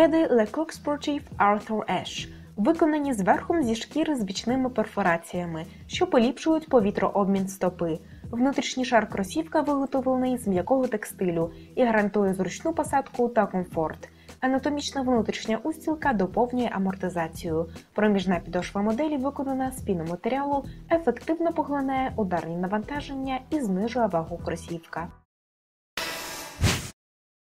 шкеди Lecoq Sportif Arthur Ashe виконані зверхом зі шкіри з бічними перфораціями, що поліпшують повітрообмін стопи. Внутрішній шар кросівка виготовлений з м'якого текстилю і гарантує зручну посадку та комфорт. Анатомічна внутрішня устілка доповнює амортизацію. Проміжна підошва моделі виконана з піноматеріалу, ефективно поглинає ударні навантаження і знижує вагу кросівка.